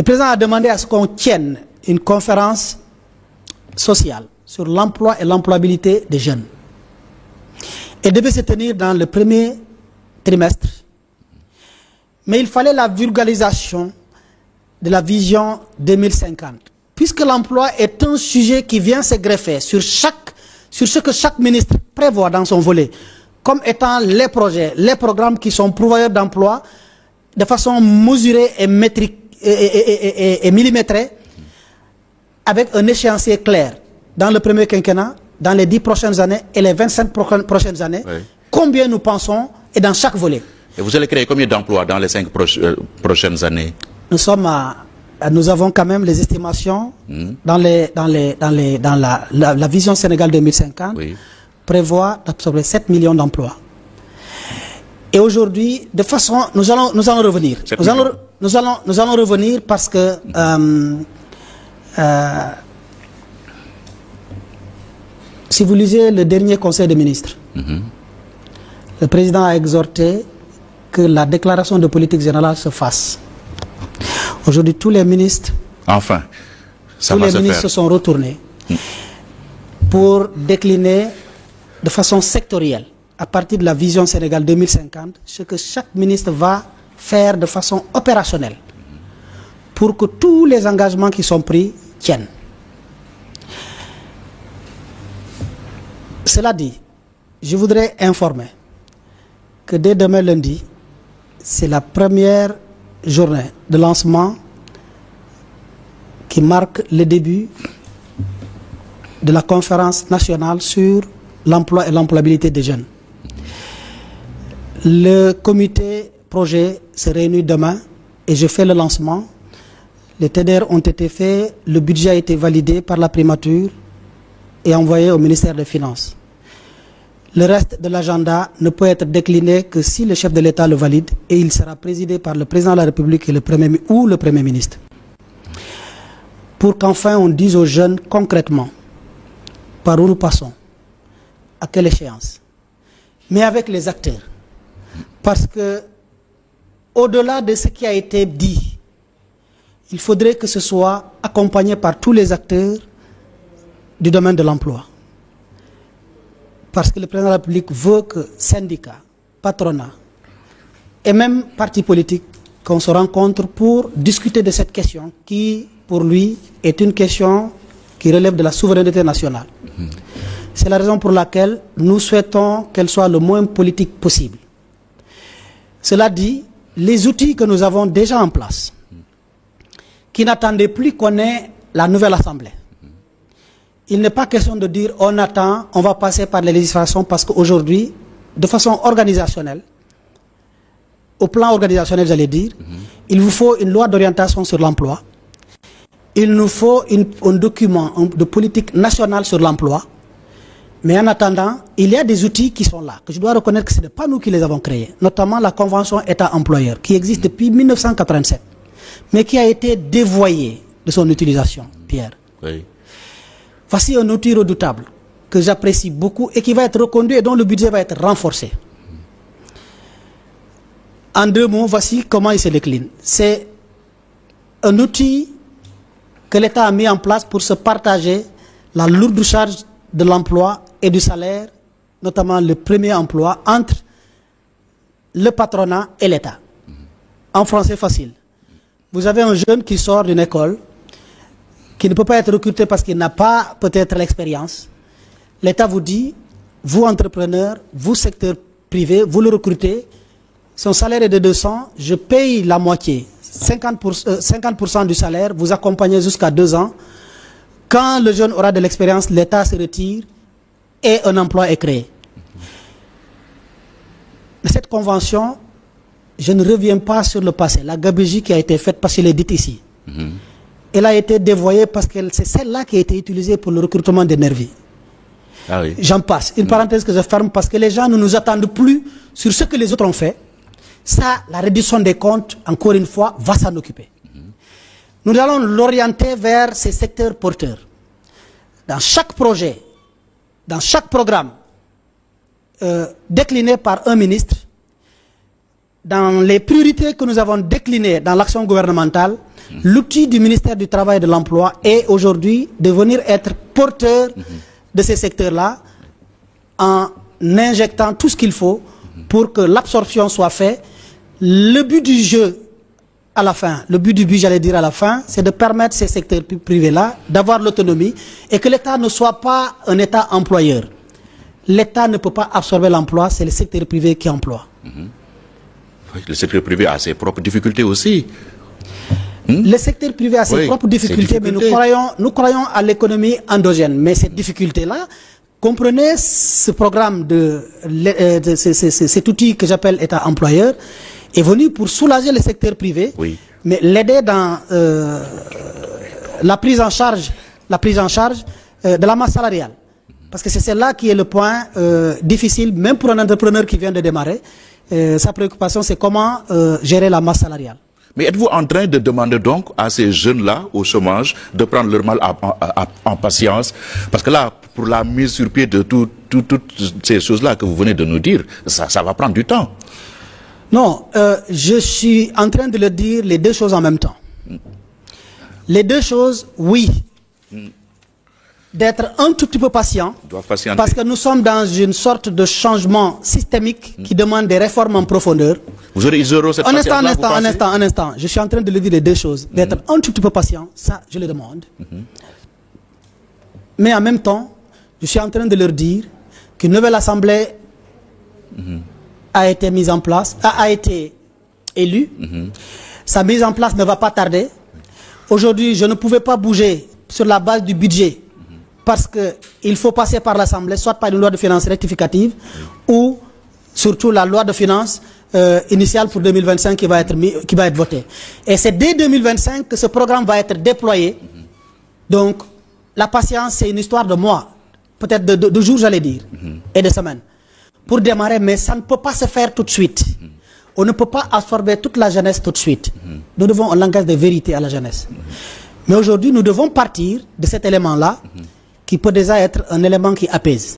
Le président a demandé à ce qu'on tienne une conférence sociale sur l'emploi et l'employabilité des jeunes. Elle devait se tenir dans le premier trimestre. Mais il fallait la vulgarisation de la vision 2050. Puisque l'emploi est un sujet qui vient se greffer sur, chaque, sur ce que chaque ministre prévoit dans son volet, comme étant les projets, les programmes qui sont pourvoyeurs d'emploi, de façon mesurée et, métrique, et, et, et, et millimétrée, avec un échéancier clair dans le premier quinquennat, dans les 10 prochaines années et les 25 prochaines années, Oui. combien nous pensons et dans chaque volet. Et vous allez créer combien d'emplois dans les cinq proche- euh, prochaines années? Nous sommes à- à- nous avons quand même les estimations dans les dans les dans les dans la, la, la vision Sénégal 2050 Oui. prévoit d'absorber 7 millions d'emplois. Et aujourd'hui, de façon, nous allons, nous allons revenir. 7 Nous allons, millions. Nous allons, nous allons revenir parce que euh, euh, si vous lisez le dernier Conseil des ministres, le président a exhorté que la déclaration de politique générale se fasse. Aujourd'hui, tous les ministres Enfin, ça tous va les se ministres faire. se sont retournés pour décliner de façon sectorielle, à partir de la vision Sénégal 2050, ce que chaque ministre va faire de façon opérationnelle pour que tous les engagements qui sont pris tiennent. Cela dit, je voudrais informer que dès demain lundi, c'est la première journée de lancement qui marque le début de la conférence nationale sur l'emploi et l'employabilité des jeunes. Le comité projet se réunit demain et je fais le lancement. Les TDR ont été faits, le budget a été validé par la primature et envoyé au ministère des Finances. Le reste de l'agenda ne peut être décliné que si le chef de l'État le valide et il sera présidé par le président de la République ou le Premier ministre pour qu'enfin on dise aux jeunes concrètement par où nous passons, à quelle échéance, mais avec les acteurs. Parce que, au-delà de ce qui a été dit, il faudrait que ce soit accompagné par tous les acteurs du domaine de l'emploi. Parce que le président de la République veut que syndicats, patronats et même partis politiques se rencontre pour discuter de cette question qui, pour lui, est une question qui relève de la souveraineté nationale. C'est la raison pour laquelle nous souhaitons qu'elle soit le moins politique possible. Cela dit, les outils que nous avons déjà en place, qui n'attendaient plus qu'on ait la nouvelle Assemblée, il n'est pas question de dire on attend, on va passer par les législations parce qu'aujourd'hui, de façon organisationnelle, au plan organisationnel, j'allais dire, il vous faut une loi d'orientation sur l'emploi, il nous faut une- un document de politique nationale sur l'emploi, mais en attendant, il y a des outils qui sont là, que je dois reconnaître que ce n'est pas nous qui les avons créés, notamment la Convention État-employeur, qui existe depuis 1987, mais qui a été dévoyée de son utilisation, Pierre. Oui. Voici un outil redoutable que j'apprécie beaucoup et qui va être reconduit et dont le budget va être renforcé. En deux mots, voici comment il se décline. C'est un outil que l'État a mis en place pour se partager la lourde charge de l'emploi et du salaire, notamment le premier emploi, entre le patronat et l'État. En français facile. Vous avez un jeune qui sort d'une école, qui ne peut pas être recruté parce qu'il n'a pas peut-être l'expérience. L'État vous dit, vous entrepreneur, vous secteur privé, vous le recrutez, son salaire est de 200, je paye la moitié, 50%, euh, 50 du salaire, vous accompagnez jusqu'à deux ans. Quand le jeune aura de l'expérience, l'État se retire et un emploi est créé. Cette convention, je ne reviens pas sur le passé, la gabegie qui a été faite parce qu'elle est dite ici. Elle a été dévoyée parce que c'est celle-là qui a été utilisée pour le recrutement des nervis. Ah oui. J'en passe. Une parenthèse que je ferme parce que les gens ne nous attendent plus sur ce que les autres ont fait. Ça, la réduction des comptes, encore une fois, va s'en occuper. Nous allons l'orienter vers ces secteurs porteurs. Dans chaque projet, dans chaque programme euh, décliné par un ministre, dans les priorités que nous avons déclinées dans l'action gouvernementale, L'outil du ministère du Travail et de l'Emploi est aujourd'hui de venir être porteur de ces secteurs-là en injectant tout ce qu'il faut pour que l'absorption soit faite. Le but du jeu, à la fin, le but du but, j'allais dire à la fin, c'est de permettre ces secteurs privés-là d'avoir l'autonomie et que l'État ne soit pas un État employeur. L'État ne peut pas absorber l'emploi, c'est le secteur privé qui emploie. Le secteur privé a ses propres difficultés aussi. Le secteur privé a ses Oui, propres difficultés, mais nous croyons, nous croyons à l'économie endogène. Mais cette difficulté-là, comprenez ce programme de, euh, de ce- ce- ce- cet outil que j'appelle État employeur est venu pour soulager le secteur privé, Oui. mais l'aider dans euh, la prise en charge, la prise en charge euh, de la masse salariale. Parce que c'est celle-là qui est le point euh, difficile, même pour un entrepreneur qui vient de démarrer. Euh, sa préoccupation, c'est comment euh, gérer la masse salariale. Mais êtes-vous en train de demander donc à ces jeunes-là au chômage de prendre leur mal à- à- à- en patience? Parce que là, pour la mise sur pied de tout- tout- toutes ces choses-là que vous venez de nous dire, ça, ça va prendre du temps. Non, euh, je suis en train de le dire les deux choses en même temps. Les deux choses, oui. D'être un tout petit peu patient. Parce que nous sommes dans une sorte de changement systémique qui demande des réformes en profondeur. Vous aurez, auront cette Un instant, un instant, un instant, un instant. Je suis en train de le dire les deux choses. D'être un tout petit peu patient, ça, je le demande. Mais en même temps, je suis en train de leur dire qu'une nouvelle assemblée a été mise en place, a, a été élue. Sa mise en place ne va pas tarder. Aujourd'hui, je ne pouvais pas bouger sur la base du budget parce qu'il faut passer par l'Assemblée, soit par une loi de finances rectificative ou surtout la loi de finances euh, initiale pour 2025 qui va, être mis- qui va être votée. Et c'est dès 2025 que ce programme va être déployé. Donc, la patience, c'est une histoire de mois, peut-être de, de- de jours, j'allais dire, et de semaines, pour démarrer, mais ça ne peut pas se faire tout de suite. On ne peut pas absorber toute la jeunesse tout de suite. Nous devons un langage de vérité à la jeunesse. Mais aujourd'hui, nous devons partir de cet élément-là, qui peut déjà être un élément qui apaise.